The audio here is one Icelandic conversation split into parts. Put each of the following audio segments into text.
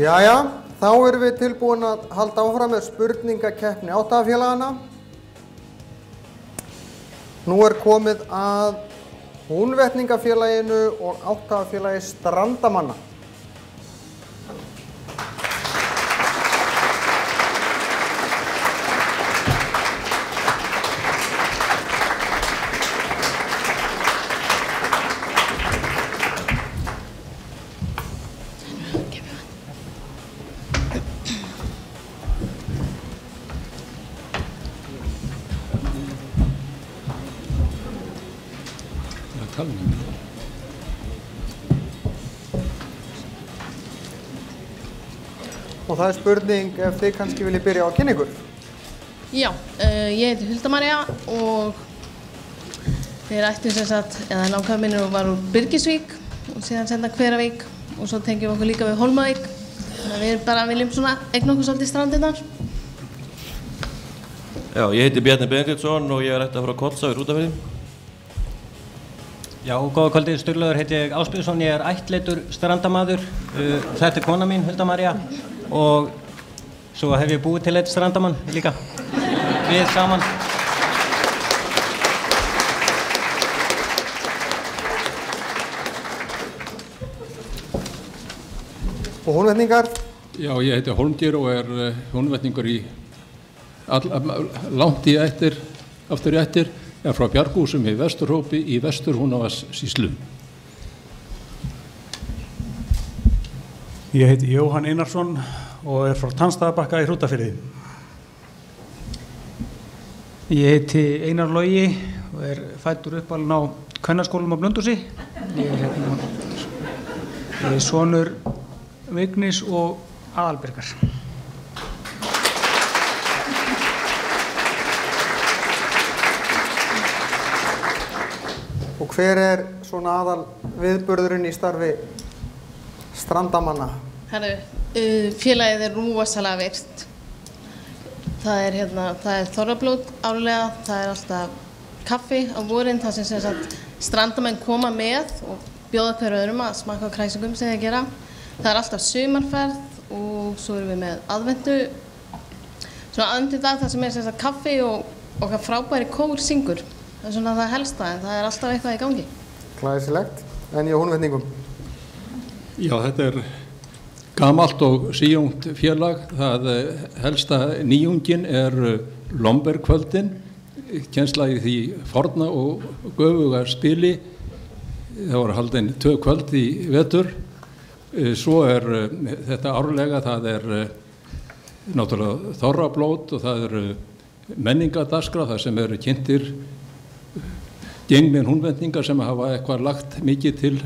Jæja, þá erum við tilbúin að halda áfram með spurningakeppni áttafélagana. Nú er komið að húnvetningafélaginu og áttafélagi strandamanna. Það er spurning ef þið kannski viljið byrja á að kynna ykkur. Já, uh, ég heiti Hulda Marja og við ættum sem sagt, eða langkvæða minnur var úr Byrgisvík og síðan senda Hveravík og svo tengjum við okkur líka við Holmavík. Þannig að við bara viljum svona eigna okkur svolítið strandinnar. Já, ég heiti Bjarni Benediktsson og ég er ætti að fara að kotsa við Rútafyrði. Já, góða kvöldið, Sturlaður heiti ég Áspjöðsson, ég er ættleitur strandamaður. Uh, þetta er kona mín, Hulda Marja, og svo hef ég búið til eitt strandamann líka. Við saman. Og húnvetningar, Já, ég heiti Holmgir og er uh, húnvetningur í all, langt í ættir, aftur í ættir, er frá Bjargúsum í Vesturhópi í Vestur Húnavas Ég heiti Jóhann Einarsson og er frá Tannstaðabakka í Hrútafyrði. Ég heiti Einar Logi og er fættur uppalinn á Kvennaskólum á Blöndúsi. Ég er, hérna, ég er sonur Vignis og Aðalbergar. og hver er svona aðal viðburðurinn í starfi strandamanna? Herru, uh, félagið er rosalega virt. Það er, hérna, það er þorrablót álega, það er alltaf kaffi á vorin, það sem sem sagt strandamenn koma með og bjóða hverju öðrum að smaka á kræsingum sem þeir gera. Það er alltaf sumarferð og svo erum við með aðvendu. Svona aðvendu dag það sem er sem sagt kaffi og okkar frábæri kór syngur. Það er svona það helsta en það er alltaf eitthvað í gangi. Glæsilegt. En í húnvetningum? Já, þetta er gamalt og síjóngt félag. Það eh, helsta nýjungin er eh, Lombergkvöldin, kjensla í því forna og göfuga spili. Það voru haldin tvö kvöld í vetur. Eh, Svo er þetta árlega, það er náttúrulega þorrablót og það eru menningadaskra, það sem eru kynntir gengminn húnvendingar sem hafa eitthvað lagt mikið til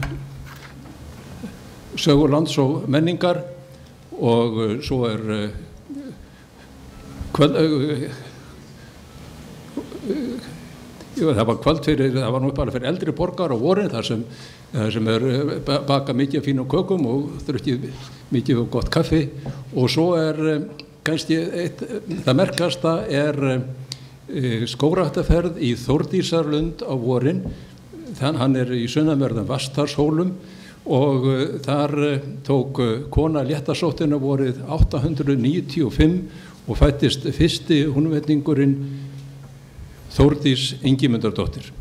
sögurlands og menningar og uh, svo er uh, kvöld, uh, það var kvöld fyrir, það var nú bara fyrir eldri borgar á vorin þar sem, sem er ba- bakað mikið fínum kökum og drukkið mikið og gott kaffi. Og svo er kannski eitt, það merkasta er skórattaferð í Þórdísarlund á vorin. Þann hann er í sunnamörðan Vastarshólum og uh, þar uh, tók uh, kona léttasóttina vorið 895 og fættist fyrsti húnvetningurinn Þórdís Ingimundardóttir.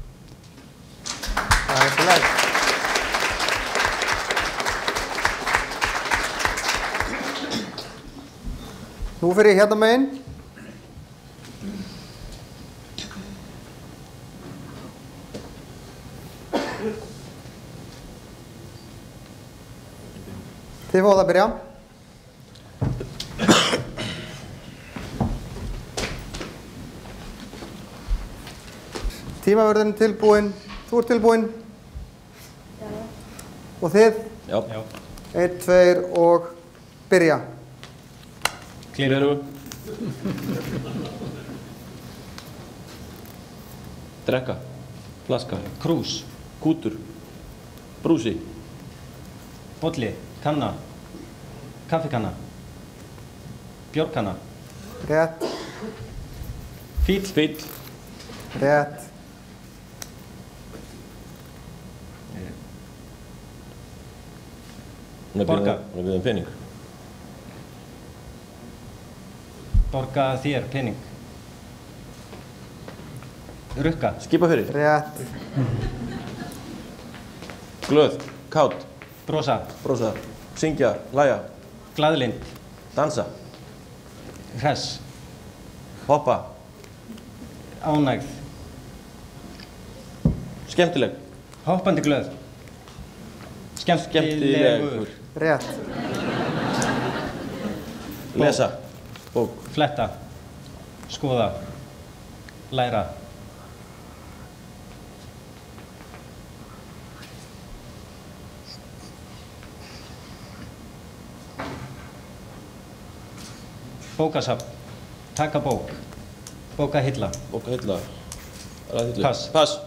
Nú fyrir ég hérna megin. Þið fóðu að byrja. Tímaverðin tilbúin. Þú ert tilbúin. Og þið? Já. Einn, tveir og byrja. Gleru. Drekka. Flaska. Krús, Kútur. Brúsi. bolli, kanna, kaffikanna, bjórkanna, Rétt, fíl, Fýll. rétt, Borga. hún er byggðið um pening. Borga þér pening. Rukka. Skipa fyrir. Rétt. Glöð. Kátt. Brosa. Brosa. Syngja. Læja. Glaðlind. Dansa. Hress. Hoppa. Ánægð. Skemmtileg. Hoppandi glöð. Skemmtilegur. Rétt. Lesa. Bók. Fletta. Skoða. Læra. Bókasafn. Taka bók. Bókahilla. Bóka hylla. Ræðhyllu. Pass. Pass.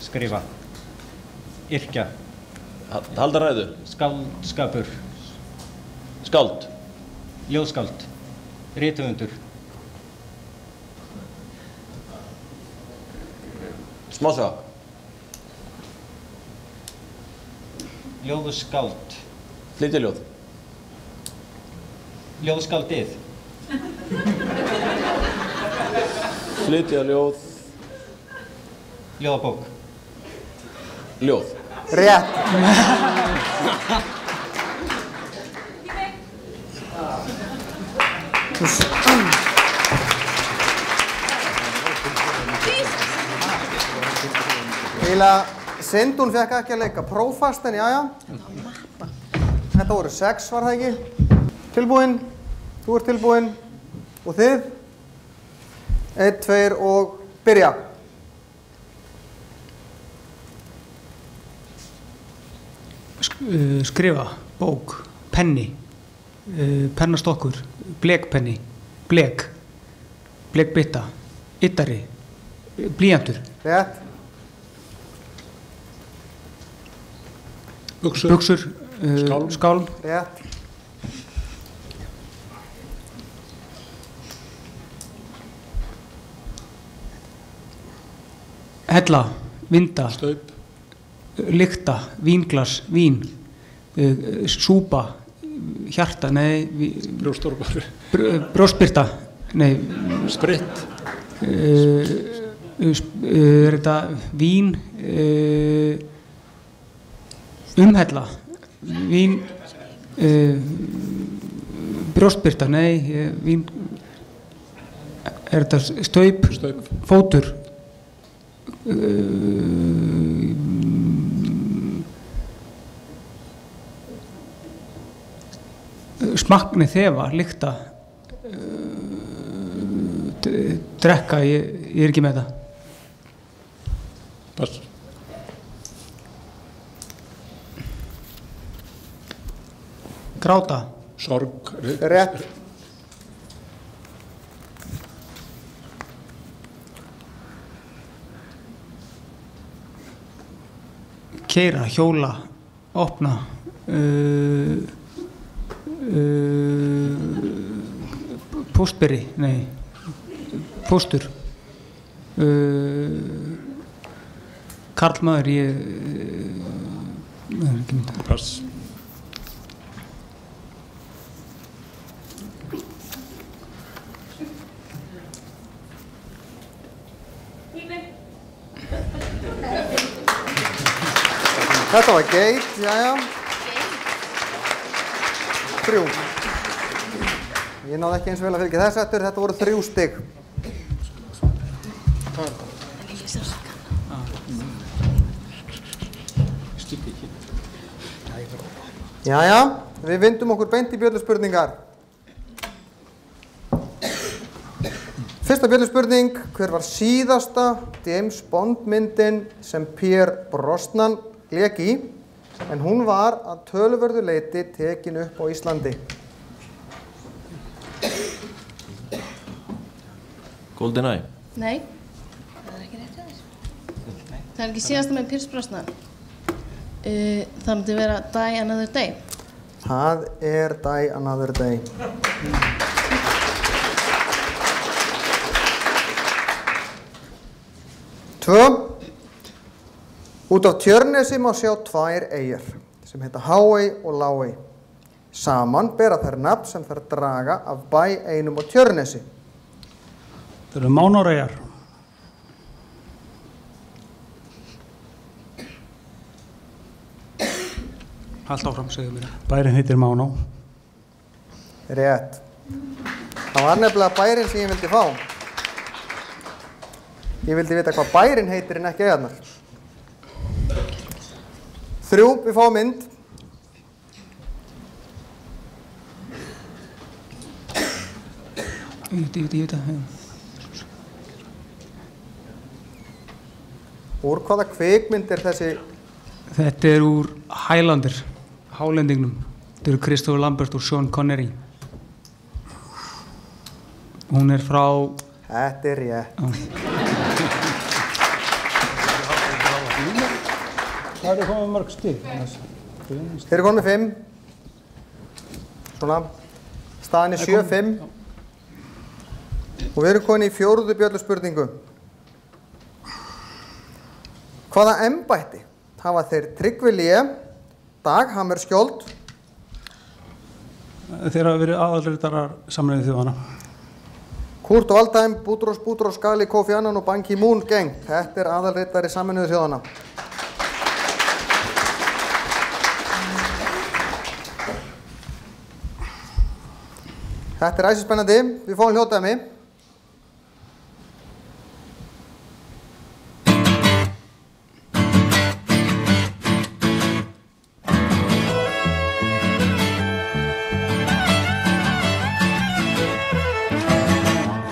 Skrifa. Yrkja. Ha- Halda ræðu. Skáldskapur. Skáld. Ljóðskáld. Rithöfundur. Smásaga. Ljóðskáld. Flytjaljóð. Ljóðskáldið. Flytjaljóð. Ljóðabók. Ljóð. Rétt. Eila, Sindún fekk ekki að leika prófast en jájá. Þetta voru sex var það ekki. Tilbúinn, þú ert tilbúinn og þið. Einn, tveir og byrja. Uh, skrifa, bók, penni, uh, pennastokkur, blekpenni, blek, blekbytta, yttari, blíjantur, Rétt. Buxur. buksur, uh, Skálm. skálm, Rétt. hella, vinda, Staup. lykta, vínglas, vín, uh, súpa, hjarta, nei, ví- Brjóstormar. br brjóstbyrta, nei, Spritt. sp- er þetta vín, umhella, vín, uh, brjóstbyrta, nei, eh, vín, er þetta staup, fótur, uh, smakni þefa, lykta uh, drekka, ég, ég er ekki með það. Pass. Gráta, Sorg. Rétt. keira, hjóla opna uh, uh, póstberi, nei póstur uh, karlmaður ég Pass. Þetta var geit, jæja. Þrjú. Ég náði ekki eins vel að fylgja þess eftir, þetta voru þrjú stygg. Jæja, við vindum okkur beint í bjölluspurningar. Fyrsta bjölluspurning, hver var síðasta James Bond myndin sem Pierre Brosnan lék í, en hún var að tölvörðu leiti tekin upp á Íslandi. GoldenEye. Nei, það er ekki rétt hjá þér. Það er ekki síðasta með Pierce Brosnan. Uh, það myndi vera Die Another Day. Það er Die Another Day. Tvö. Út af Tjörnesi má sjá tvær eigjar sem heita Háey og Láey. Saman bera þær nafn sem þær draga af bæ einum og tjörnesi. Það eru Mánoreyjar. Allt áfram, segðu mér. Bærin heitir Máná. Rétt. Það var nefnilega bærin sem ég vildi fá. Ég vildi vita hvað bærin heitir en ekki eðarnar. Þrjú, við fáum mynd. Ég veit, ég veit, ég veit það. Úr hvaða kvikmynd er þessi Þetta er úr Highlander, Hálendingnum. Þetta eru Christopher Lambert og Sean Connery. Hún er frá, Þetta er ég. Hvað er komið mörg stíð? Þeir eru konum með fimm. Svona. Staðan er 7-5. Og við erum konið í fjóruðu bjöllu spurningu. Hvaða embætti hafa þeir Tryggvi Lé, Dag Hammerskjold, Þeir hafa verið aðalritarar samræðið þjóðana. Kurt Waldheim, Búdrós Búdrós, Gali, Kofi Annan og Ban Ki-moon geng. Þetta er aðalritari saminuðu þjóðana. Þetta er æsispennandi. Við fáum hljótaðmi.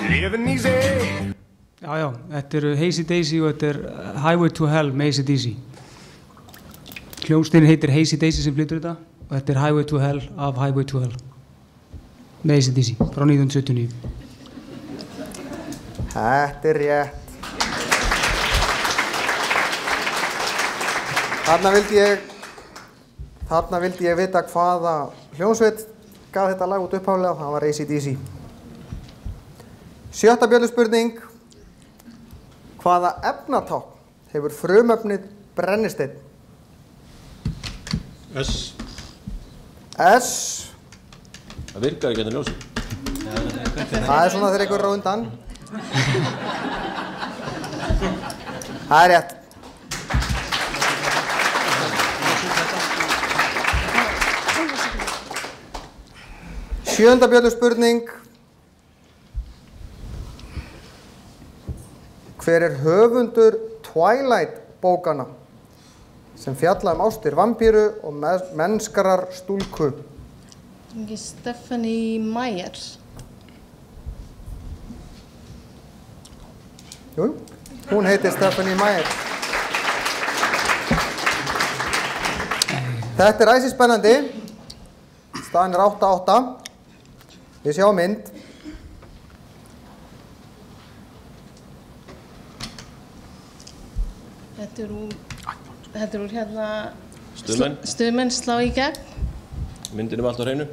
Living easy. Já, já, þetta eru Hazy Daisy og þetta er Highway to Hell með Hazy Daisy. Hljómsdýrin heitir Hazy Daisy sem flytur þetta og þetta er Highway to Hell af Highway to Hell með Daisy frá 1979. Þetta er rétt. Þarna vildi ég, þarna vildi ég vita hvaða hljómsveit gaf þetta lag út uppháðlega, það var ACDC. Sjötta bjölu spurning. Hvaða efnatákn hefur frumöfnið brennisteinn? S. S. Það virkar ekki henni ljósi. Það er svona þegar einhver er á undan. Það er rétt. Sjönda bjöldu spurning. Hver er höfundur Twilight bókana sem fjalla um ástir vampíru og me- mennskarar stúlku? Ekki Stephanie Meyer. Jú, hún heitir Stephanie Meyer. Þetta er æsi spennandi. Staðan er 8-8. Við sjáum mynd. Þetta er úr, þetta er úr hérna... Stuðmenn. Stuðmenn slá í gegn. Myndin er með allt á hreinu.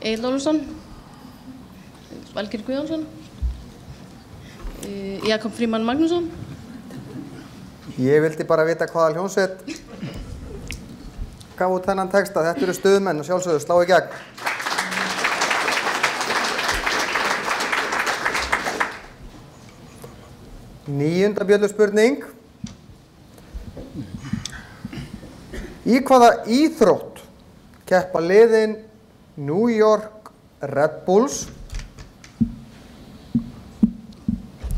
Egil Ólfsson. Valgir Guðjónsson. eh, Jakob Fríman Magnússon. Ég vildi bara vita hvaða hljónsveit gaf út þennan texta. Þetta eru stuðmenn og sjálfsögðu slá í gegn. Níunda bjöllu spurning. Í hvaða íþrótt keppa liðin New York Red Bulls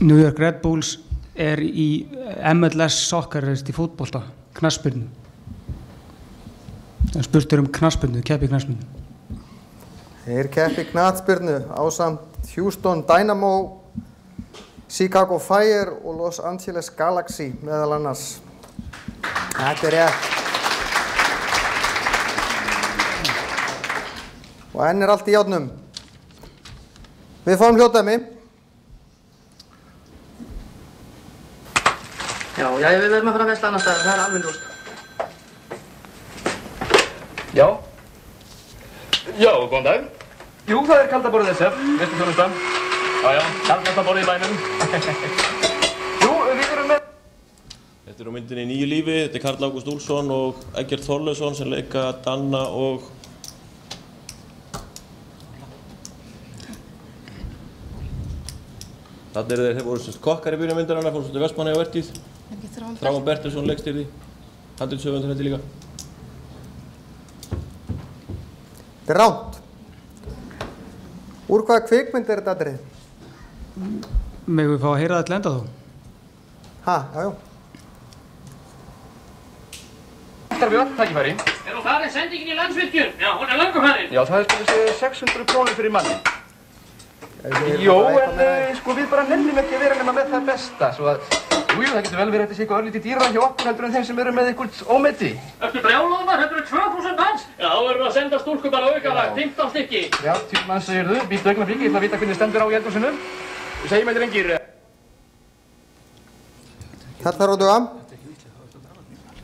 New York Red Bulls er í MLS soccer, eða í fótbolta, knaspyrnu. Það spurt er um knaspyrnu, keppi knaspyrnu. Þeir keppi knatsbyrnu ásamt Houston Dynamo, Chicago Fire og Los Angeles Galaxy meðal annars. Þetta er rétt. Og enn er allt í játnum. Við fáum hljótaðmi. Já, já, við verðum að fara að vesla annar staðar, það er alveg ljóst. Já. Já, góðan dag. Jú, það er kaldaborðið SF, veistu þjónusta. Já, já, kaldaborðið í bænum. Jú, við erum með... Þetta er á myndinni Nýju lífi, þetta er Karl Ágúst Úlfsson og Egert Þorleifsson sem leika Danna og Þannig er þeir, þeir voru semst kokkar í byrjun myndarinnar, fór svolítið Vestmanni á vertíð. Er Þráin Bertilsson leikstýrði, handilsöfundur hætti líka. Þetta er ránt. Úr hvaða kvikmynd er þetta atrið? Megum við fá að heyra það til enda þó? Ha, já, já. Þetta er við öll tækifæri. Er hún farin sendingin í landsvirkjun? Já, hún er löngu farin. Já, það er sko þessi 600 krónur fyrir manni. Jó, en uh, sko við bara nennum ekki að vera nema með það besta, svo að, jú, jú, það getur vel verið að þetta sé eitthvað örlítið dýra hjá okkur heldur en þeim sem eru með eitthvað ómeti. Ertu brjálaðumar? Þetta eru 2000 manns. Já, þá verður að senda stúlku bara aukalag, 15 stykki. Já, tíma mann segir þú, býttu ögna fyrir, ég ætla að vita hvernig stendur á í eldhúsinu. Segjum þetta reyngir. Þetta þarf að duga.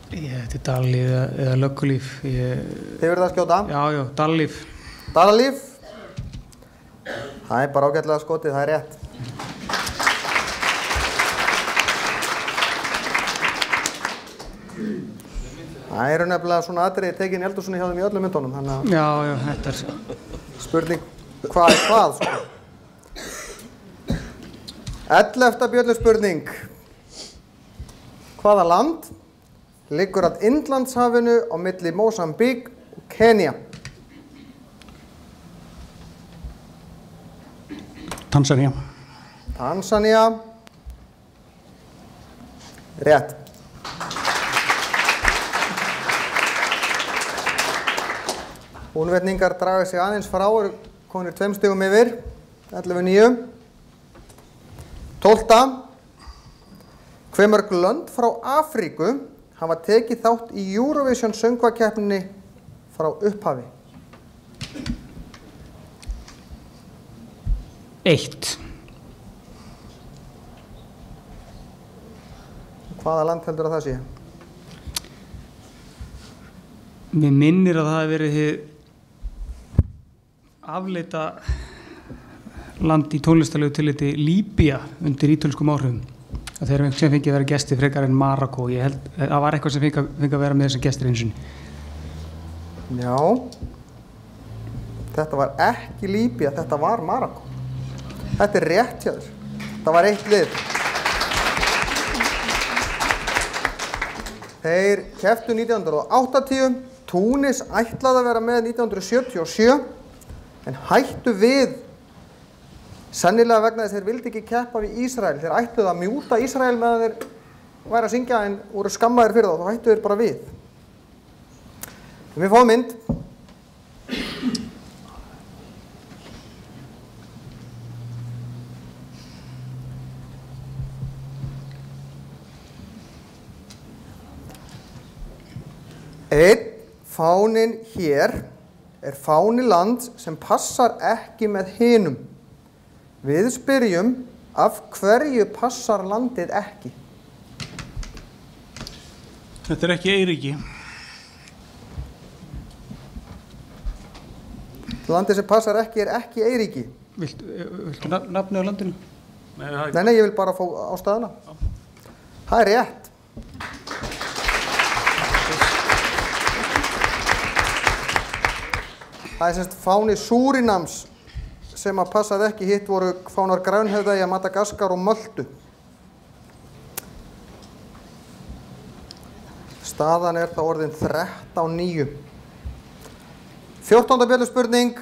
Ég, þetta er dallíf eða, löggulíf. Ég, Þið verðið að skjóta. já, já, dallíf. Dalalíf. Það er bara ágætlega skotið, það er rétt. Það eru nefnilega svona atriði tekin í eldursunni hjá þeim í öllum myndunum, þannig að Já, já, þetta er... spurning hvað er hvað, sko. Ellefta bjöllu spurning. Hvaða land liggur að Indlandshafinu á milli Mosambík og Kenya? Tanzania. Tanzania. Rétt. Húnvetningar draga sig aðeins frá og konir tveim stugum yfir. 11.9. 12. Hve mörg lönd frá Afríku hafa tekið þátt í Eurovision söngvakeppninni frá upphafi? Eitt. Hvaða land heldur að það sé? Mér minnir að það hefði verið afleita land í tónlistalegu tilliti Líbía undir ítölskum áhrifum. Það þeir sem fengið að vera gesti frekar en Marokko. Ég held, það var eitthvað sem fengið að, fengi að vera með þessum gestir eins og Já. Þetta var ekki Líbía, þetta var Marokko. Þetta er rétt hjá þér. Það var eitt lið. Þeir keftu 1980, Túnis ætlaði að vera með 1977 en hættu við sennilega vegna þess að þeir vildi ekki keppa við Ísrael. Þeir ætluði að mjúta Ísrael meðan þeir væri að syngja en voru skammaðir fyrir þá, þá hættu þeir bara við. Við fáum mynd. Einn fánin hér er fáni land sem passar ekki með hinum. Við spyrjum af hverju passar landið ekki? Þetta er ekki Eiríki. Landið sem passar ekki er ekki Eiríki. Viltu, viltu nafn- nafnið á landinu? Nei, Nei, ég vil bara fá ástæðuna. Það er rétt. Það er semst fáni Súrinams sem að passaði ekki hitt voru fánar Grænhöfðæja, Madagaskar og Möldu. Staðan er þá orðin 13-9. 14. björlu spurning.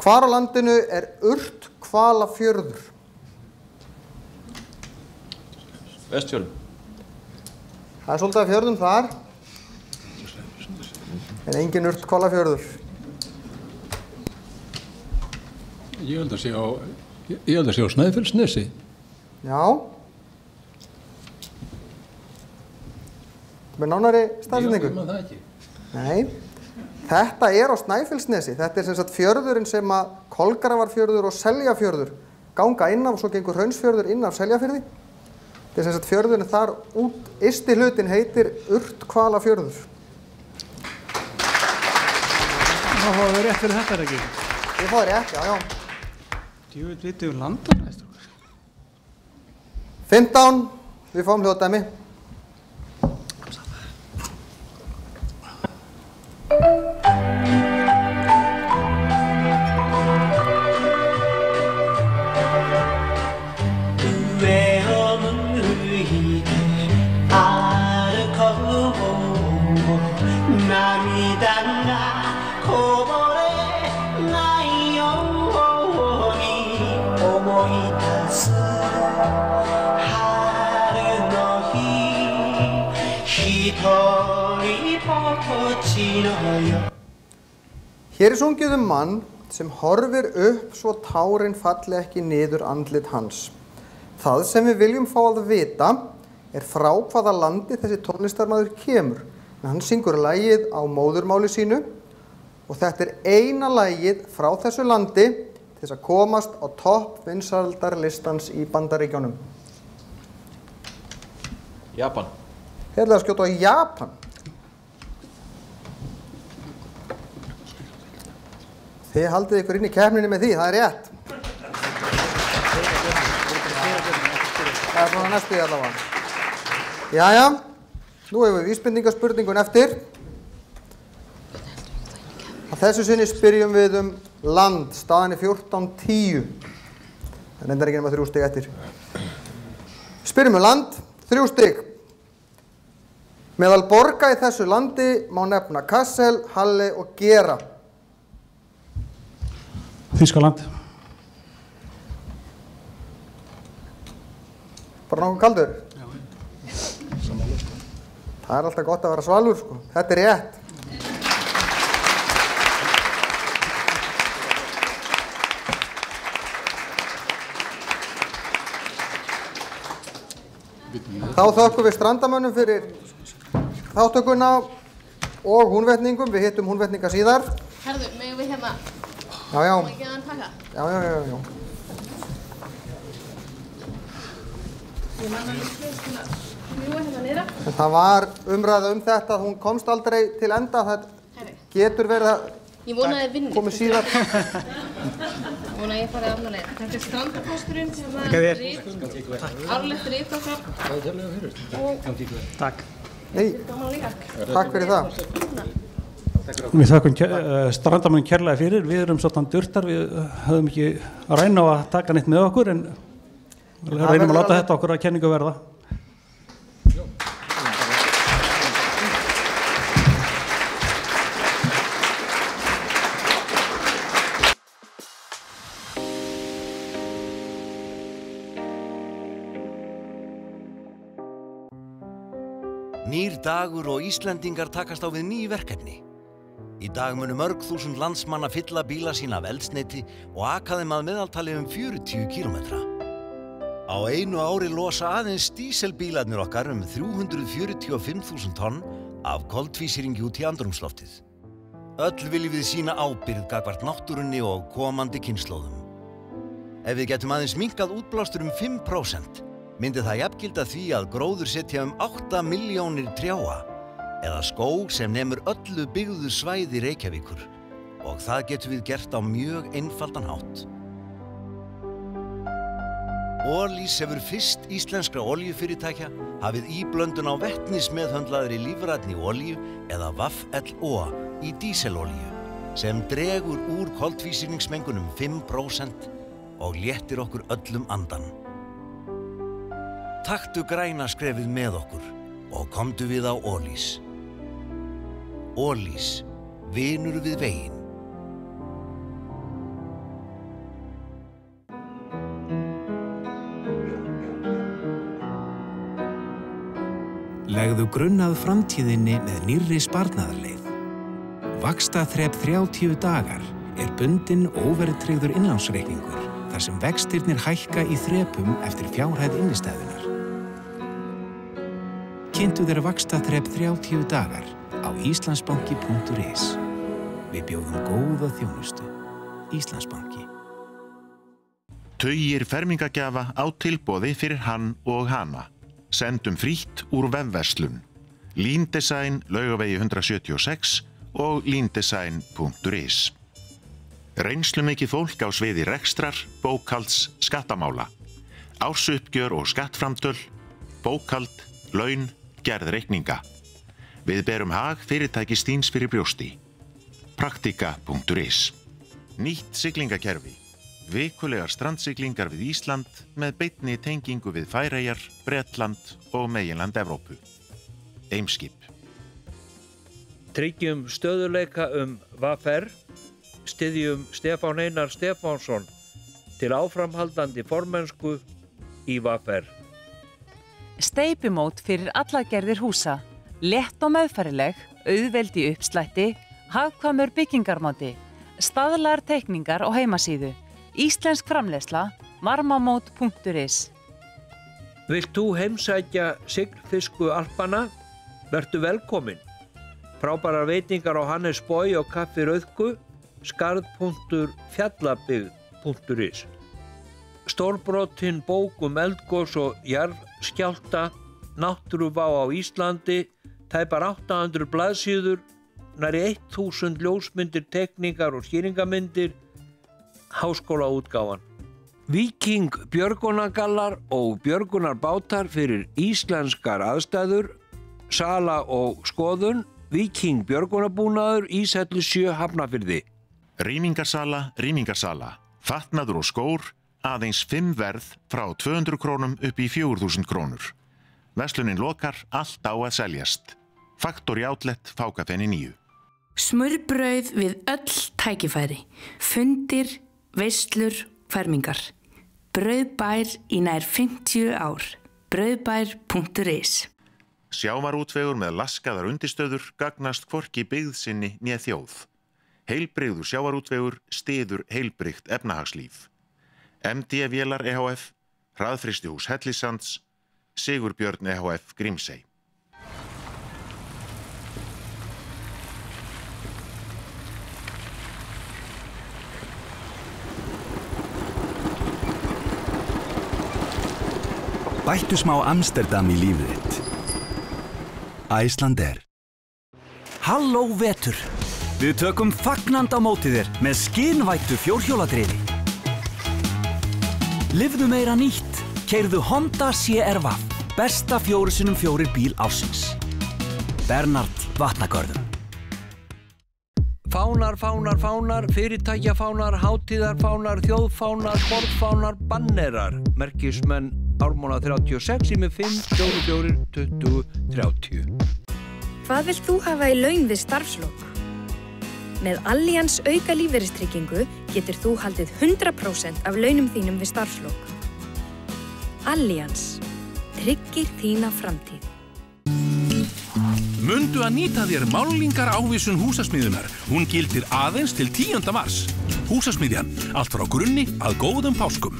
Hvar á landinu er urt kvala fjörður? Vestfjörn. Það er svolítið af fjörðum þar. En engin urt kvala fjörður. Ég held að sé á, ég held að sé á Snæfellsnesi. Já. Með nánari staðsendingu? Ég man það ekki. Nei. Þetta er á Snæfellsnesi. Þetta er sem sagt fjörðurinn sem að Kolgravarfjörður og Seljafjörður ganga inn af og svo gengur Hraunsfjörður inn af Seljafjörði. Þetta er sem sagt fjörðurinn þar út, ysti hlutin heitir Urt Fjörður. Það var rétt fyrir þetta er ekki. Ég fáið rétt, já, já. Djúvill vitið um landan, veist þú? 15, við fáum hljóðdæmi. つ Hér er sungið um mann sem horfir upp svo tárin falli ekki niður andlit hans. Það sem við viljum fá að vita er frá hvaða landi þessi tónlistarmaður kemur. En hann syngur lægið á móðurmáli sínu og þetta er eina lægið frá þessu landi til þess að komast á topp vinsaldarlistans í bandaríkjónum. Japan. Hérna að skjóta á Japan. Þið haldið ykkur inn í kefninni með því, það er rétt. Það er svona næstu í allavega. Jæja, nú hefur við vísbendingaspurningun eftir. Að þessu sinni spyrjum við um land, staðan er 14.10. Það endar ekki nema þrjú stig eftir. Spyrjum um land, þrjú stig. Meðal borga í þessu landi má nefna Kassel, Halle og Gera. Þískaland. Bara nokkuð kaldur? Það er alltaf gott að vera svalur, sko. Þetta er rétt. Þá þökkum við strandamönnum fyrir þáttökuna og húnvetningum. Við hittum húnvetninga síðar. Herðu, megum við hérna, Já, já. má ekki að hann taka? Já, já, já, já. Ég man alveg til til að fljúa hérna niðra. En það var umræða um þetta að hún komst aldrei til enda. Það getur verið að Ég vona að vinnir. komið síðar. Ég vona að ég fari allan leið. Þetta er strandapósturinn sem Þakka að þér. rit, árlegt rit okkar. Og Takk. Nei, gaman líka. takk fyrir það. Við þakkum uh, strandamenn kærlega fyrir, við erum svona durtar, við uh, höfum ekki að reyna á að taka neitt með okkur en við reynum að láta þetta okkur að kenningu verða. Nýr dagur og Íslendingar takast á við ný verkefni. Í dag munu mörg þúsund landsmanna fylla bíla sína af eldsneiti og aka þeim að meðaltali um 40 km. Á einu ári losa aðeins díselbílarnir okkar um 345.000 tonn af koltvísýringi út í andrumsloftið. Öll viljum við sína ábyrgð gagvart náttúrunni og komandi kynnslóðum. Ef við getum aðeins minkað útblástur um 5% myndi það jafngilda því að gróður setja um 8 miljónir trjáa eða skóg sem nemur öllu byggðu svæði Reykjavíkur og það getum við gert á mjög einfaldan hátt. Ólís hefur fyrst íslenskra oljufyrirtækja hafið íblöndun á vettnismeðhöndlaðri lífrætni olju eða VAF-LO í díselolju sem dregur úr koltvísýringsmengunum 5% og léttir okkur öllum andan. Taktu græna skrefið með okkur og komdu við á Ólís. Ólís, vinur við veginn. Legðu grunnað framtíðinni með nýrri sparnaðarleið. Vaksta þrepp 30 dagar er bundin óverðtryggður innlánsreikningur þar sem vextirnir hækka í þrepum eftir fjárhæð innistæðunar. Kynntu þér vaksta þrepp 30 dagar á íslandsbanki.is. Við bjóðum góða þjónustu. Íslandsbanki. Tugir fermingagjafa á tilbóði fyrir hann og hana. Sendum frítt úr vefverslun. Líndesign laugavegi 176 og líndesign.is. Reynslu mikið fólk á sviði rekstrar, bókalds, skattamála. Ársuppgjör og skattframtöl, bókald, laun, gerð reikninga. Við berum hag fyrirtæki stíns fyrir brjósti. Praktika.is Nýtt siglingakerfi. Vikulegar strandsiglingar við Ísland með beitni tengingu við Færejar, Bretland og meginland Evrópu. Eimskip. Tryggjum stöðuleika um VAFR, styðjum Stefán Einar Stefánsson til áframhaldandi formensku í VFR. Steipumót fyrir alla gerðir húsa, lett og meðfærileg, auðveldi uppslætti, hagkvamur byggingarmáti, staðlar teikningar og heimasíðu, íslensk framlegsla, marmamót.is. Vilt þú heimsækja Siglfisku Alpana? Vertu velkomin. Frábærar veitingar á Hannes Bói og Kaffi Rauðku, skarð.fjallabygg.is. Stórbrotinn bók um eldgós og jarðskjálta, náttúruvá á Íslandi, tæpar 800 blaðsíður, næri 1000 ljósmyndir, tekningar og skýringamyndir, háskólaútgáfan. Viking björgunagallar og björgunarbátar fyrir íslenskar aðstæður, sala og skoðun, Viking björgunarbúnaður, Ísællu sjö hafnafyrði. Rýmingarsala, rýmingarsala. Fatnaður og skór, aðeins 5 verð frá 200 krónum upp í 4000 krónur. Veslunin lokar, allt á að seljast. Faktor í átlett, fákafenni nýju. Smurbrauð við öll tækifæri. Fundir, veislur, fermingar. Brauðbær í nær 50 ár. Brauðbær.is Sjávarútvegur með laskaðar undistöður gagnast hvorki byggðsynni nýja þjóð. Heilbrigður sjávarútvegur stiður heilbrigt efnahagslíf. MD Vélar EHF, Hraðfristihús Hellisands, Sigurbjörn EHF Grímsey. Bættu smá Amsterdam í lífið þitt. Æsland er. Halló vetur! Við tökum fagnand á móti þér með skinvættu fjórhjóladriði. Livðu meira nýtt. Keirðu Honda CR-V. Besta fjórusunum fjórir bíl ásins. Bernhard Vatnagörðum. Fánar, fánar, fánar, fyrirtækjafánar, hátíðarfánar, þjóðfánar, borðfánar, bannerar. Merkismenn Ármóna 36 í með 5, 4, 4, 20, 30. Hvað vilt þú hafa í laun við starfslokk? Með Allians auka lífeyristryggingu getur þú haldið 100% af launum þínum við starfslokk. Allians. Tryggir þína framtíð. Mundu að nýta þér málingar ávísun húsasmiðunar. Hún gildir aðeins til 10. mars. Húsasmiðjan. Allt frá grunni að góðum páskum.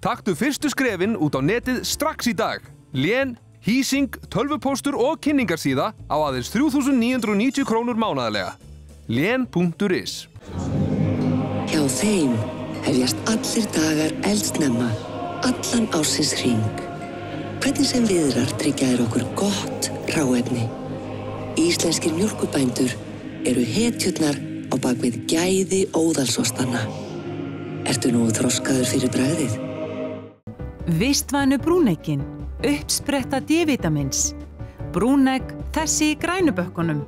Taktu fyrstu skrefin út á netið strax í dag. Lén, hýsing, tölvupóstur og kynningarsíða á aðeins 3.990 krónur mánaðarlega. Lén.is Hjá þeim hefjast allir dagar eldsnemma, allan ásins hring. Hvernig sem viðrar tryggja þér okkur gott ráefni. Íslenskir mjölkubændur eru hetjurnar á bakvið gæði óðalsostana. Ertu nú þroskaður fyrir bræðið? Vistvænu brúnegin, uppspretta D-vitamins. Brúneg þessi í grænubökkunum.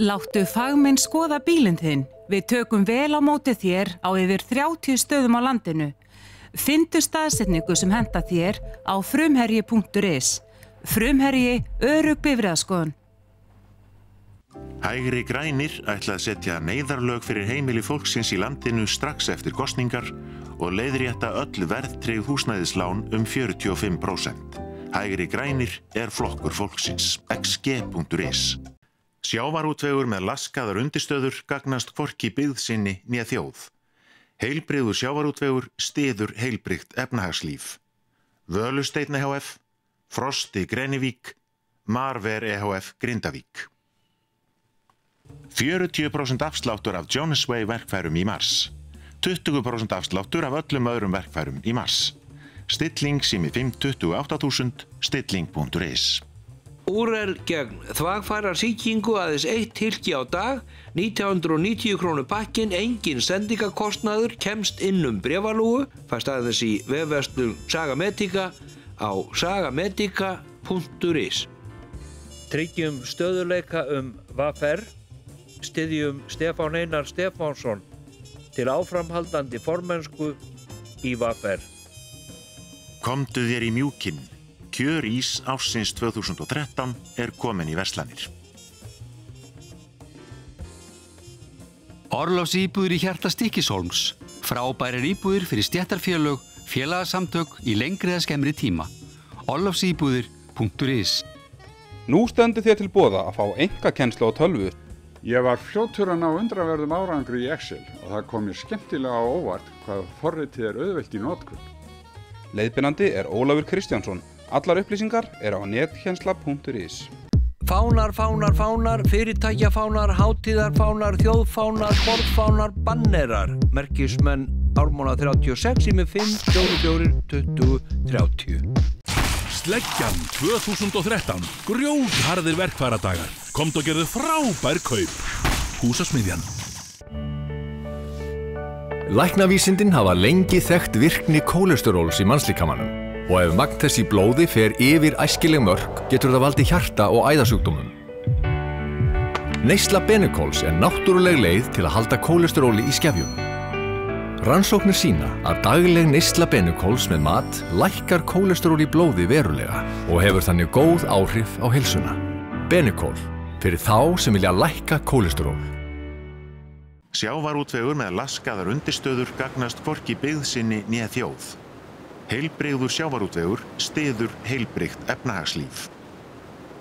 Láttu fagmenn skoða bílinn þinn. Við tökum vel á móti þér á yfir 30 stöðum á landinu. Findu staðsetningu sem henda þér á frumherji.is. Frumherji örug bifræðaskoðun. Hægri grænir ætla að setja neyðarlög fyrir heimili fólksins í landinu strax eftir kostningar og leiðrétta öll verðtreyð húsnæðislán um 45%. Hægri grænir er flokkur fólksins. xg.is Sjávarútvegur með laskaðar undistöður gagnast hvorki byggðsynni nýja þjóð. Heilbriður sjávarútvegur stiður heilbrygt efnahagslíf. Völusteitna HF, Frosti Grenivík, Marver EHF Grindavík. 40% afsláttur af Jonas Way verkfærum í mars. 20% afsláttur af öllum öðrum verkfærum í mars. Stilling sími 528.000, stilling.is Úrel gegn þvagfæra síkingu aðeins eitt tilki á dag, 1990 krónu pakkin, engin sendingakostnaður, kemst inn um brefalúu, fæst aðeins í vefverslun Sagamedica á sagamedica.is. Tryggjum stöðuleika um VAFR, styðjum Stefán Einar Stefánsson til áframhaldandi formensku í VAFR. Komdu þér í mjúkinn. Kjör ís ásins 2013 er komin í verslanir. Orlofsýbúðir í hjarta Stikkishólms. Frábærir íbúðir fyrir stjættarfélög, félagasamtök í lengri eða skemmri tíma. Orlofsýbúðir.is Nú stendur þér til bóða að fá enga kennslu á tölvu. Ég var fljóttur að ná undraverðum árangri í Excel og það kom mér skemmtilega á óvart hvað forritið er auðvelt í nótkunn. Leiðbyrnandi er Ólafur Kristjánsson. Allar upplýsingar er á netkjensla.is. Fánar, fánar, fánar, fyrirtækjafánar, hátíðarfánar, þjóðfánar, borðfánar, bannerar. Merkismenn Ármóna 36 í með 5, 4, 4, 20, 30. Sleggjan 2013. Grjótharðir verkfæradagar. Komt og gerðu frábær kaup. Húsasmiðjan. Læknavísindin hafa lengi þekkt virkni kólesteróls í mannslíkamanum og ef magn þess í blóði fer yfir æskileg mörg getur það valdi hjarta og æðasjúkdómum. Neysla Benekóls er náttúruleg leið til að halda kólesteróli í skefjum. Rannsóknir sína að dagleg neysla Benekóls með mat lækkar kólesteról í blóði verulega og hefur þannig góð áhrif á heilsuna. Benekól, fyrir þá sem vilja lækka kólesteról. Sjávarútvegur með laskaðar undirstöður gagnast hvorki byggðsynni nýja þjóð. Heilbrigður sjávarútvegur stiður heilbrigt efnahagslíf.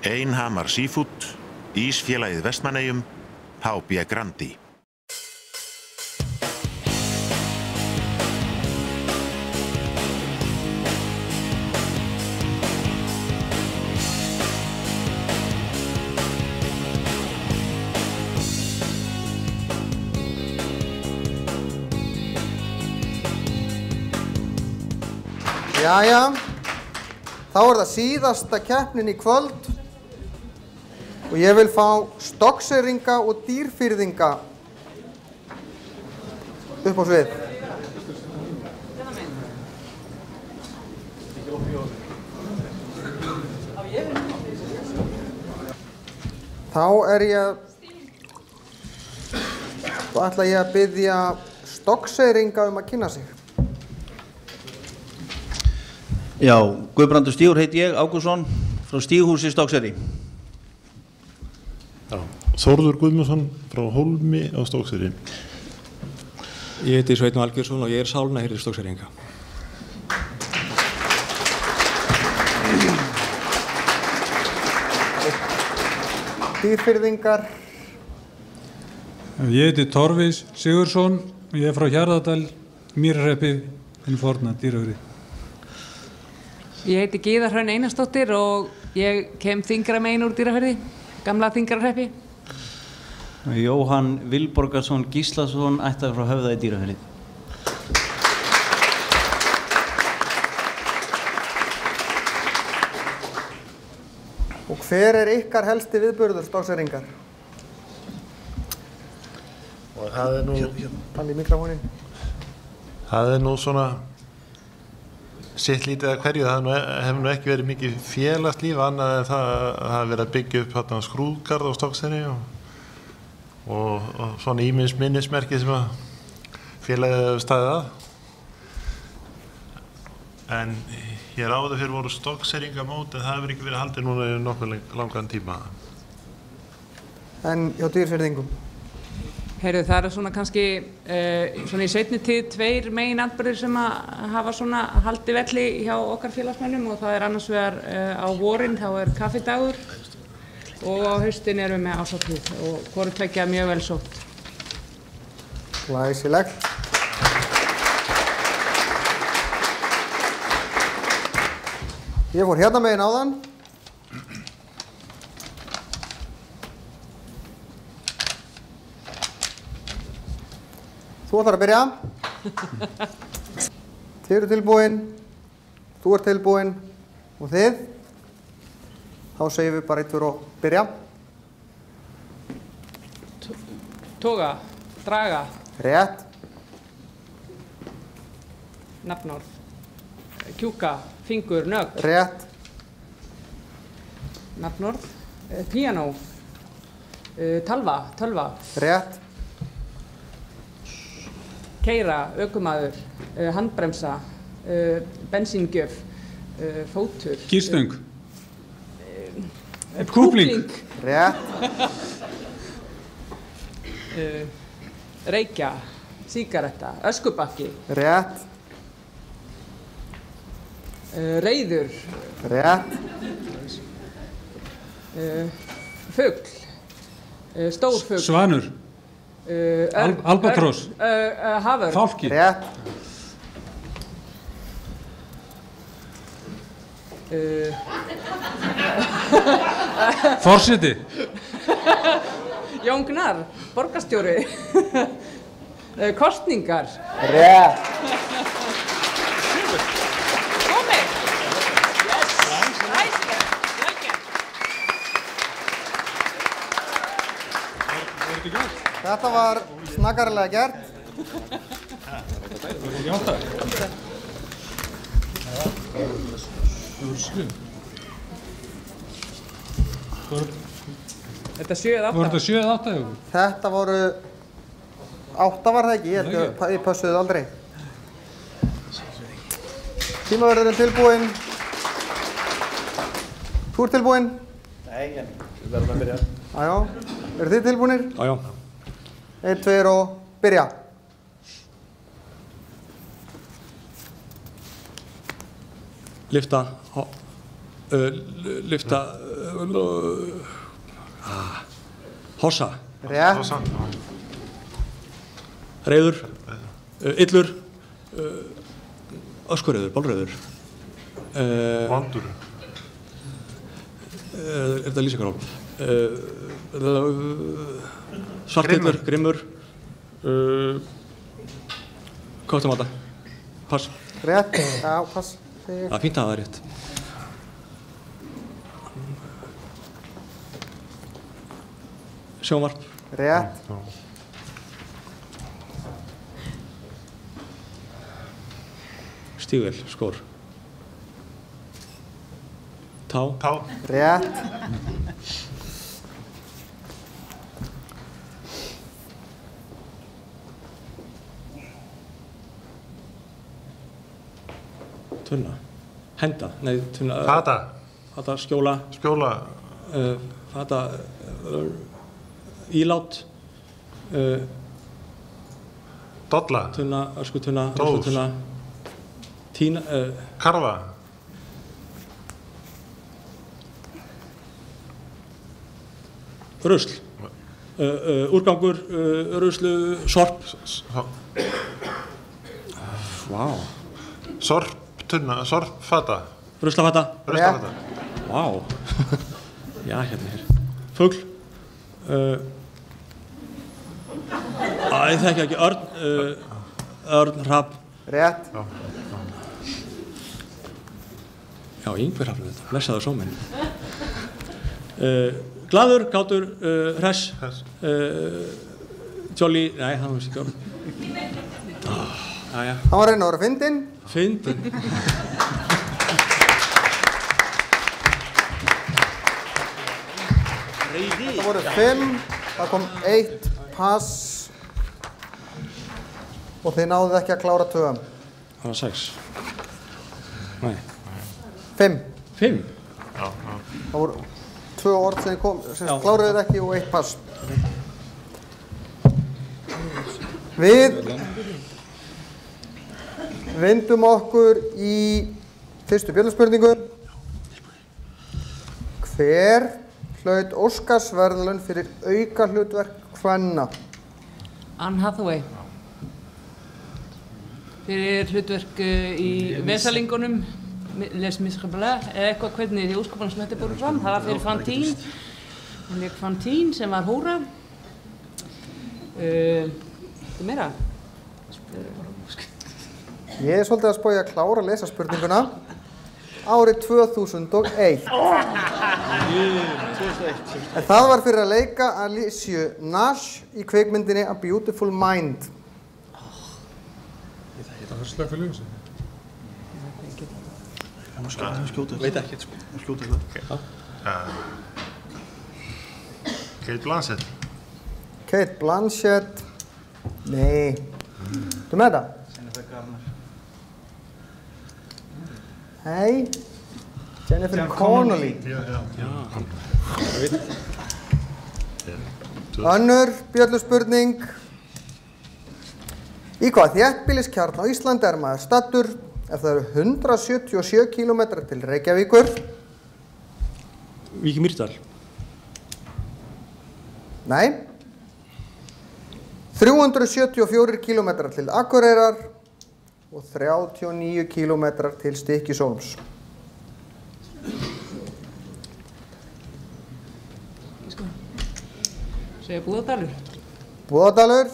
Einhamar Seafood, Ísfélagið Vestmannegjum, HB Grandi. Jæja, þá er það síðasta keppnin í kvöld og ég vil fá stokkseringa og dýrfyrðinga upp á svið. Þá er ég, þá ætla ég að byggja stokkseringa um að kynna sig. Já, Guðbrandur Stígur heiti ég, Ágússon, frá Stíghúsi Stokkseri. Já, Þórður Guðmundsson frá Hólmi á Stókseri. Ég heiti Sveitn Valgjörsson og ég er sálna hér í Stokkseringa. Dýrfyrðingar, Ég heiti Torfis Sigursson og ég er frá Hjarðardal, Mýrarreppi, henni forna dýrafyrði. Ég heiti Gíða Hraun Einarsdóttir og ég kem þingra megin úr dýraferði, gamla þingrarreppi. Jóhann Vilborgarsson Gíslason ættar frá höfða í dýrafyrði. og hver er ykkar helsti viðburður stokkseringar? Og það er nú, í mikrofónin. það er nú svona sitt lítið að hverju, það nú- hefur nú ekki verið mikið félagslíf annað en það að það hefur verið að byggja upp hérna skrúðgarð á Stokkseri og, og, og svona íminns minnismerki sem að félagið hefur staðið að. En hér áður fyrir voru Stokkseringamót en það hefur ekki verið haldið núna í nokkuð langan tíma. En hjá dýrfyrðingum? Heyrðu, það eru svona kannski, uh, svona í setni tíð, tveir megin atbyrðir sem að hafa svona haldi velli hjá okkar félagsmennum og það er annars vegar uh, á vorin, þá er kaffidagur og á haustin erum við með ásatíð og hvort tvekja mjög vel sótt. Glæsilegt. Ég fór hérna megin áðan. Þú ætlar að byrja. Þið eru tilbúin, þú ert tilbúin. Og þið. Þá segjum við bara eittur og byrja. Toga, draga, Rétt, nafnorð, kjúka, fingur, nögg, rétt, nafnorð, uh, piano, uh, talva, tölva, rétt, keira, ökumaður, uh, handbremsa, uh, bensíngjöf, uh, fótur. Gírstöng. Uh, Kúpling. Rétt. Uh, reykja, síkaretta, öskubakki, Rétt. uh, reyður, Rétt. uh, fugl, uh, stór fugl. Svanur. Uh, Al- albatross. Uh, uh, hafur. Fálki. Rétt. Uh, Forseti. Jón Gnarr, borgarstjóri, uh, kostningar. Rétt. Þetta var snaggarlega gert. Þetta er 7 Voru þetta 7 eða 8 eða? Þetta voru átta var það ekki, ég held að ég pössuði aldrei. Tímaverðurinn tilbúinn. Þú ert tilbúinn? Nei, en við verðum að byrja. Jájá. Eru þið tilbúinir? Já, já. Einn, tveir og byrja. Lyfta, ho- uh, lyfta, uh, ah, hossa. Rétt. Hossa. Reyður, uh, illur, uh, öskureyður, bólreyður. Uh, Vondur. Uh, er þetta lýsingarál? Uh, svartillur, grimmur, uh, kóttumata, pass. Rétt. Já, pass. Það er fínt að það er rétt. Sjónvarp. Rétt. Stígvel, skór. Tá. Tá. Rétt. Tunna. Henda. Nei, tunna. Fata. Fata, skjóla. Skjóla. Uh, fata, uh, ílát. Uh, Dolla. Tunna, öskutunna, öskutunna. Tína. Karfa. rusl. Úrgangur, ruslu, sorp. Vá. Sorp, tunna, sorp, fata. Ruslafata. Ruslafata. Vá. Já, hérna hér. Fugl. Uh, Æ, ég þekki ekki. Örn, uh, örn, hrafn. Rétt. Já, yngver hrafn þetta. Blessaður sóminn. Uh, glaður, kátur, uh, hress. Uh, jolly, nei, það var ekki orð. Jæja. Hann var reyna að vera fyndinn. Fyndinn. Það voru fimm, það kom eitt pass og þið náðuð ekki að klára tvö. Það var sex. Nei. Fimm. Fimm? Já, já. Það voru tvö orð sem, kom, sem Já. kláruðuð ekki og eitt pass. Við vindum okkur í fyrstu bjöldspurningu. Hver hlaut Óskarsverðlun fyrir auka hlutverk hvenna? Anne Hathaway. Fyrir hlutverk uh, í Vesalingunum, Les Miserables, eða eitthvað hvernig því útskopan sem þetta er búin fram. Það var fyrir Fantine. Hún leik Fantine sem var hóra. Uh, Þetta er meira. Ég er svolítið að spója að klára að lesa spurninguna. Árið 2001. En það var fyrir að leika Alicia Nash í kveikmyndinni A Beautiful Mind. Það var slökk fyrir ljósi. Veit ekki, sko. Skjóta þetta. Kate Blanchett. Kate Blanchett. Nei. Þú með það? Nei. Jennifer Connelly. Já, já. Önnur bjölluspurning. Í hvaða þéttbýliskjarn á Íslandi er maður stattur ef það eru 177 km til Reykjavíkur? Víki Mýrdal. Nei. 374 km til Akureyrar og 39 km til Stykkishólms. Segja Búðardalur. Búðardalur.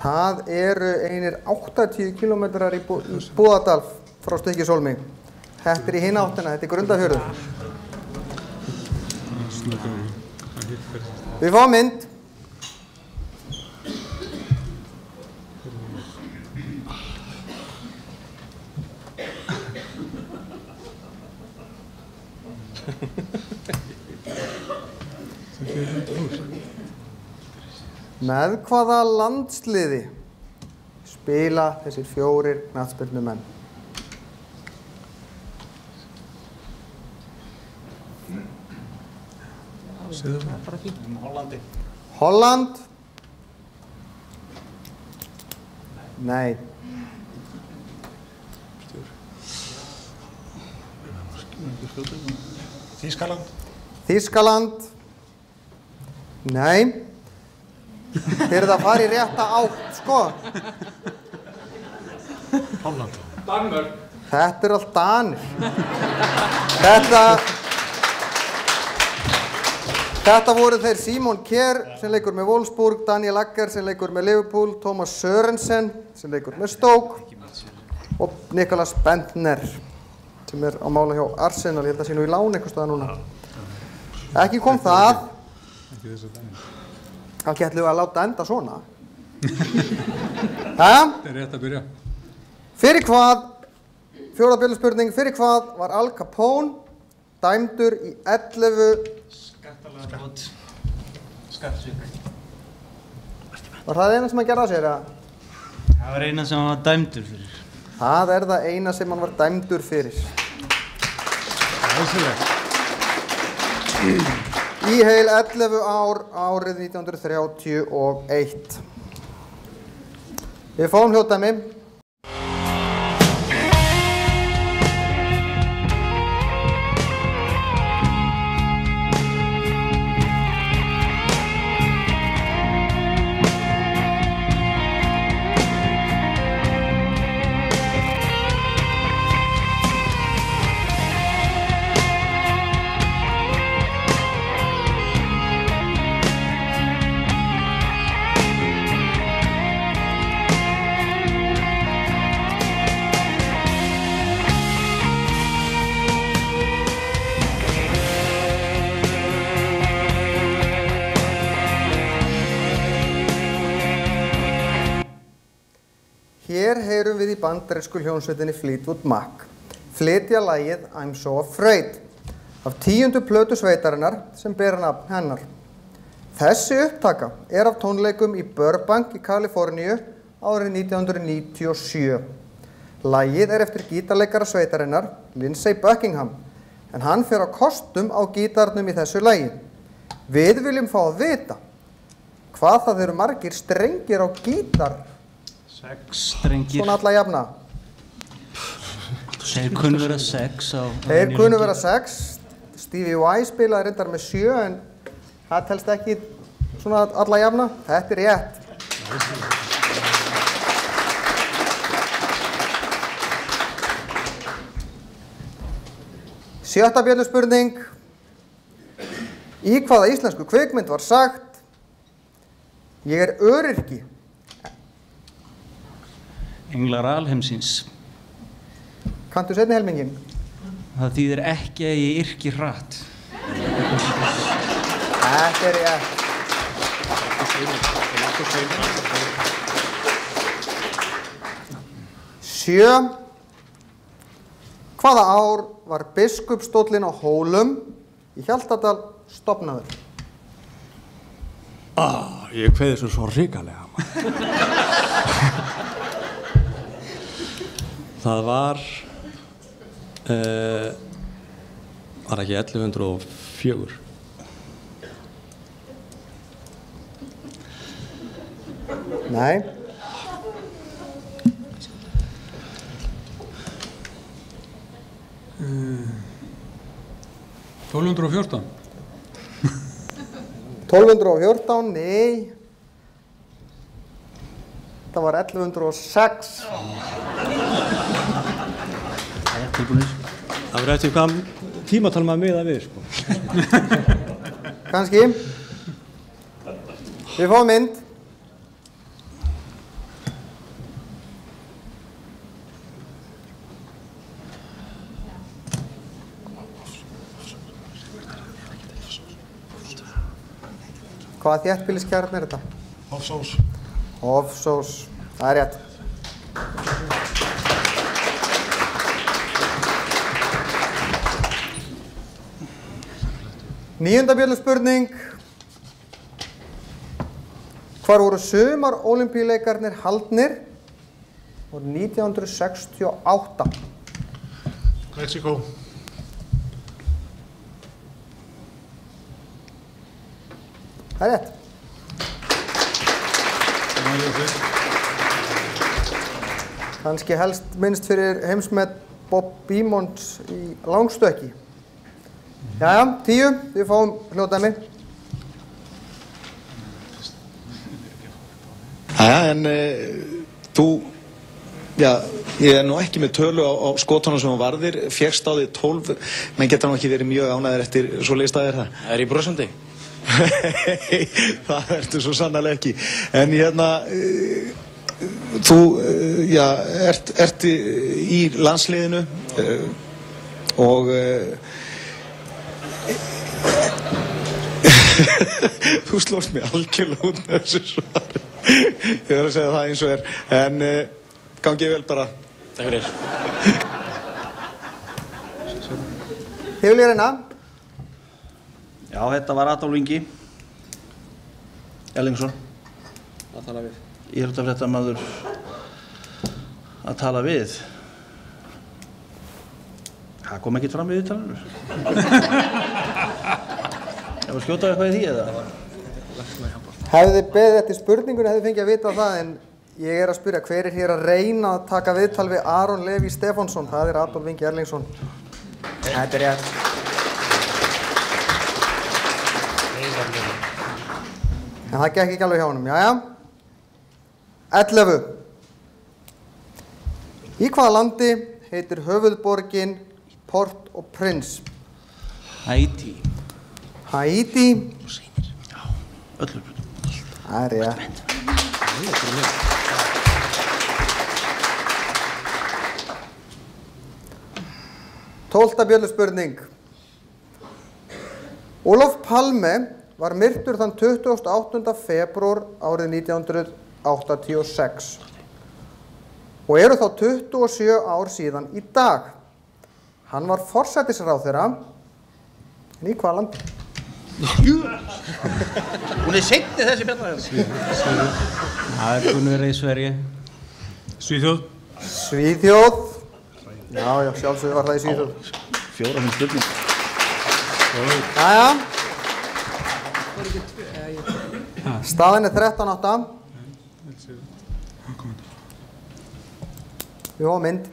Það eru einir 80 km í, Bú í Búðardal frá Stykkishólmi. Þetta er í hinn áttina, þetta er grundafjörður. Við fáum mynd. Með hvaða landsliði spila þessir fjórir fínt. Hollandi. Holland? Nei. Þískaland? Þískaland? Nei. Þeir eru það að fara í rétta átt, sko. Holland. Danmörk. Þetta er allt danir. Þetta... Þetta voru þeir Simon Kjær sem leikur með Wolfsburg, Daniel Agger sem leikur með Liverpool, Thomas Sörensen sem leikur með Stoke og Nikolas Bentner sem er á mála hjá Arsenal, ég held að sé nú í lán eitthvað staða núna. Ekki kom það, Ekki þessu dæmi. kannski ætlum við að láta enda svona. Hæ? Það er rétt að byrja. Fyrir hvað, fjóra bjöldspurning, fyrir hvað var Al Capone dæmdur í 11 Skattalega brot. Skattsvík. Var það eina sem gerði á sér? Að? Það var eina sem hann var dæmdur fyrir. Það er það eina sem hann var dæmdur fyrir. Í heil 11 ár árið 1931. Við fáum hljótaðmi. Hér bandarísku hljónsveitinni Fleetwood Mac flytja lagið I'm So Afraid af tíundu plötu sveitarinnar sem ber nafn hennar. Þessi upptaka er af tónleikum í Burbank í Kaliforníu árið 1997. Lagið er eftir gítarleikara sveitarinnar Lindsey Buckingham en hann fer á kostum á gítarnum í þessu lagi. Við viljum fá að vita hvað það eru margir strengir á gítar Sex strengir. svona alla jafna. Þeir kunnu vera sex á... Þeir kunnu vera sex, Stevie Y spilaði reyndar með sjö en það telst ekki svona alla jafna. Þetta er rétt. Sjötta björnu spurning. Í hvaða íslensku kvikmynd var sagt Ég er öryrki. Englar alheimsins. Kantu setni helmingin? Það þýðir ekki að ég yrki hratt. Þetta er rétt. Sjö. Hvaða ár var biskupstóllin á Hólum í Hjaltadal stopnaður? Ah, ég kveði þessu svo ríkalega. Það var, uh, var ekki 1104. Nei. Uh, 1214. 1214, nei. Það var 1106. Það verður eftir hvað tímatal maður miða við, sko. Kanski. Við fáum mynd. Hvaða þéttbýliskjarn er þetta? Hofsós. Hofsós, það er rétt. Níunda björlu spurning. Hvar voru sumar olimpíuleikarnir haldnir voru 1968? Mexiko. Það er rétt. Kanski helst minnst fyrir heimsmet Bob Beamons í langstökki. Jæja, tíu, við fáum hljótaðmi. Jæja, en uh, þú, já, ég er nú ekki með tölu á, á skotunum sem hún varðir, fjekst á því 12, menn geta nú ekki verið mjög ánæðir eftir svo listaðir það. Er ég brosandi? það ertu svo sannarlega ekki. En hérna, uh, þú, uh, já, ert, ert í landsliðinu uh, og uh, þú slóst mig algjörlega út með þessu svar. Ég verður að segja það eins og er. En uh, gangið vel bara. Takk fyrir. Þið viljið reyna? Já, þetta var Adolf Ingi Ellingsson að tala við. Ég er út af þetta maður að tala við. Það kom ekkert fram í viðtalinu. Ef að skjóta eitthvað í því eða? Hefði þið beðið eftir spurningunni hefði fengið að vita það en ég er að spyrja hver er hér að reyna að taka viðtal við Aron Levi Stefánsson. Það er Adolf Ingi Erlingsson. Þetta er rétt. En það gekk ekki alveg hjá honum, jæja. 11. Í hvaða landi heitir höfuðborgin Port au Prince? Haiti. Haiti. Öllur. Það er rétt. Tólta björnspurning. Olof Palme var myrtur þann 28. februar árið 1986 og eru þá 27 ár síðan í dag. Hann var forsætisráþurra en í hvaða landi? Hún er seinni þessi björnar. Það er búin að vera í Sverige. Svíþjóð. Svíþjóð. Já, já, sjálfsögur var það í Svíþjóð. Fjóra fimm spurning. Jæja. Staðin er 13.8. Við fáum mynd.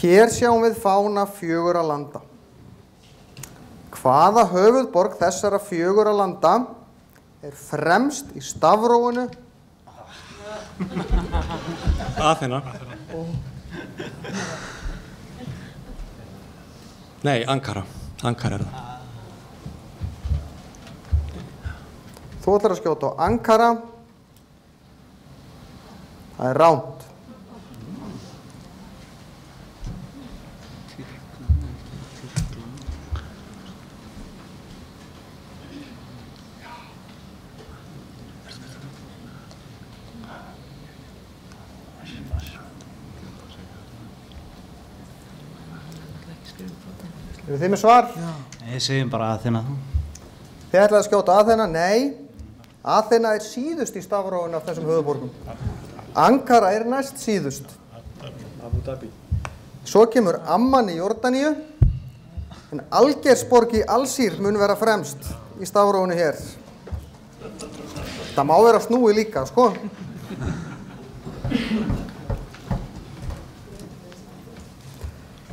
Hér sjáum við fána fjögura landa. Hvaða höfuðborg þessara fjögura landa er fremst í stafróinu? Aþena. Nei, Ankara. Ankara er það. Þú ætlar að skjóta á Ankara. Það er ránt. Eru þið með svar? Ég segjum bara þá. Þið ætlaði að skjóta Aþena? Nei. Aþena er síðust í stafróinu af þessum höfuborgum. Ankara er næst síðust. Abu Dhabi. Svo kemur Amman í Jórdaníu. En Algersborg í Alsýr mun vera fremst í stafrónu hér. Það má vera snúi líka, sko.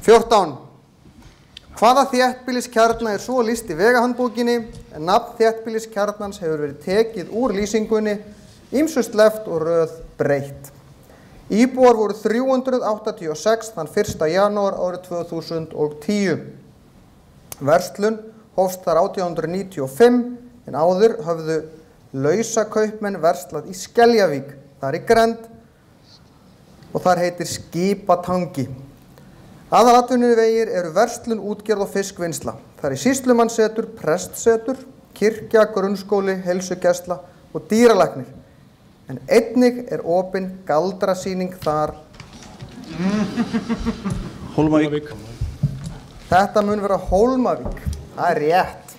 Fjórtán. Hvaða þéttbýliskjarna er svo lýst í vegahandbókinni en nafn þéttbýliskjarnans hefur verið tekið úr lýsingunni, ýmsust left og röð breytt. Íbúar voru 386 þann 1. janúar árið 2010. Verslun hófst þar 1895 en áður höfðu lausakaupmenn verslað í Skeljavík, þar í Grend og þar heitir Skipatangi. Aðalatvinninu vegir eru verslun, útgerð og fiskvinnsla. Það er síslumannssetur, prestsetur, kirkja, grunnskóli, helsugesla og dýralæknir. En einnig er opinn galdrasýning þar. Hólmavík. Þetta mun vera Hólmavík. Það er rétt.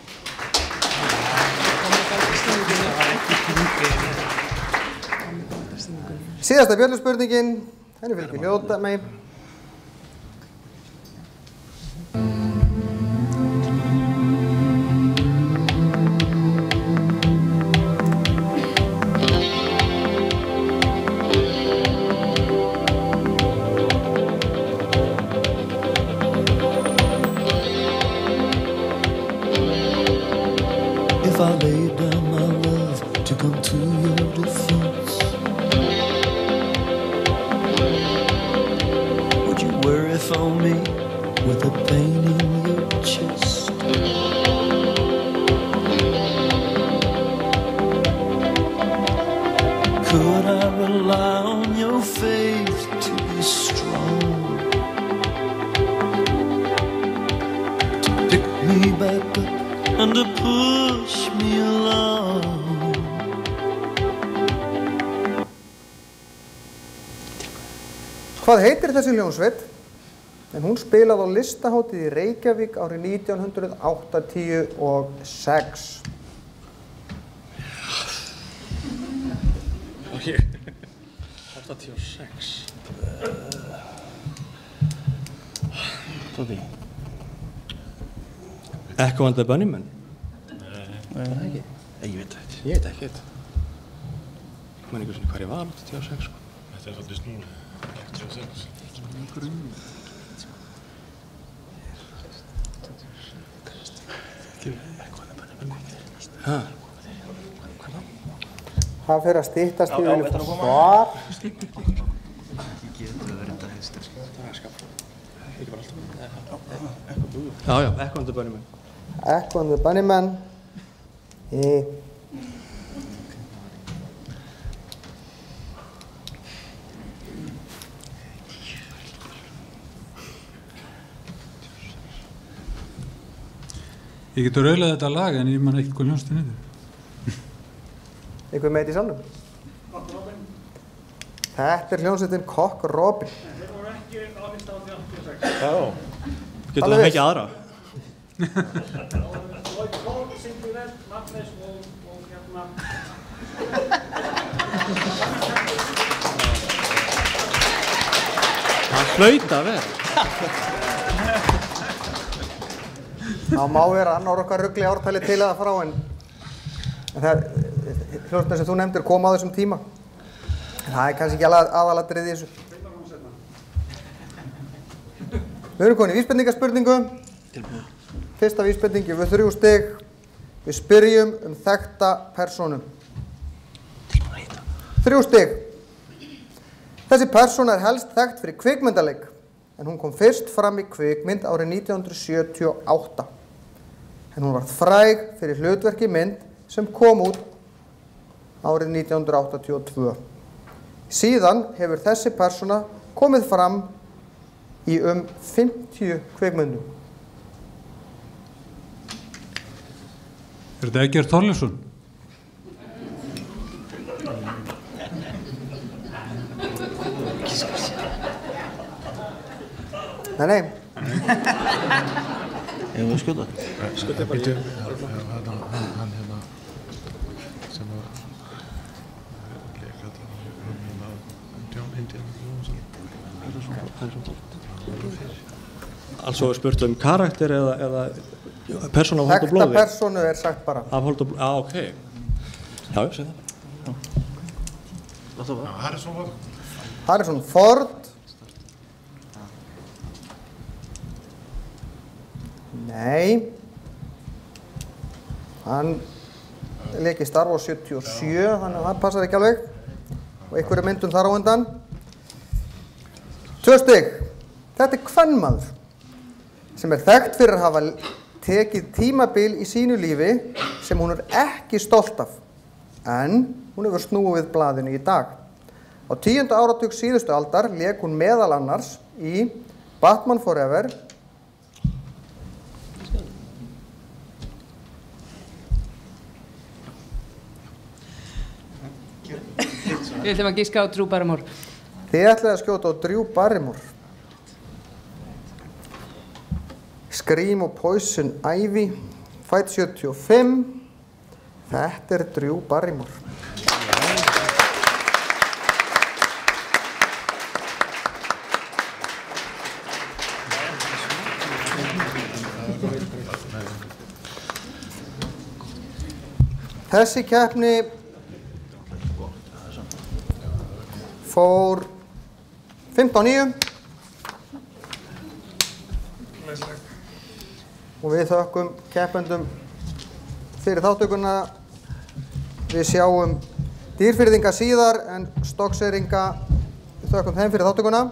Síðasta björnspurningin, henni fylgir hljóta mig. You worry for me with a pain in your chest? Could I rely on your faith to be strong? To pick me back up and to push me along. Hvað heitir þessi hljómsveit? En hún spilaði á listaháttið í Reykjavík árið 1986. Ok. 86. Tóti. Echo and the Bunnymen. Nei, það ekki. Nei, ég veit það ekki. Ég veit ekki þetta. Ég man ekki svona hvað ég var 86 sko. Þetta er svolítið snúið. 86. Ha? Það fyrir að stýttast í Já, já, vilja þetta er fá að svar. Já, já, Echo and the Bunnymen. Echo and the Bunnymen. Í Ég getur raulað þetta lag en ég man ekkert hvað hljónstin er. Einhver meit í salnum? Þetta er hljómsveitin Cock Robin. Já. Getur það ekki aðra? Það hlaut að vera. Það má vera annar okkar ruggli ártali til eða frá en, en það hljómsveitin sem þú nefndir kom á þessum tíma. En það er kannski ekki aðalatrið í þessu. Við erum konið í vísbendingaspurningu. Fyrsta vísbendingi við þrjú stig. Við spyrjum um þekkta persónum. Þrjú stig. Þessi persóna er helst þekkt fyrir kvikmyndaleik en hún kom fyrst fram í kvikmynd árið 1978. En hún var fræg fyrir hlutverki mynd sem kom út árið 1982. Síðan hefur þessi persóna komið fram í um 50 kvikmyndum. Er þetta Egert Þorlefsson? Nei, nei. Ég vil skjóta. Skjóta bara í- hann, hérna sem var leika þetta hann hérna John Indiana Jones Also er spurt um karakter eða, eða persónu af hold og Þekta blóði? personu er sagt bara. Af hold og blóði, á, ok. Já, ég segi það. Harrison Ford. Harrison Ford. Nei. Hann leik í Star Wars 77, þannig að það passar ekki alveg. Og einhverju myndum þar á undan. Tvö stygg. Þetta er kvennmaður sem er þekkt fyrir að hafa tekið tímabil í sínu lífi sem hún er ekki stolt af. En hún hefur snúið við blaðinu í dag. Á tíundu áratug síðustu aldar leik hún meðal annars í Batman Forever, Við ætlum að gíska á Drew Barrymore. Þið ætlaði að skjóta á Drew Barrymore. Scream og Poison Ivy, Fight 75. Þetta er Drew Barrymore. Þessi keppni fór 15-9 og við þökkum keppendum fyrir þáttökuna. Við sjáum dýrfyrðinga síðar en stokkseringa við þökkum þeim fyrir þáttökuna.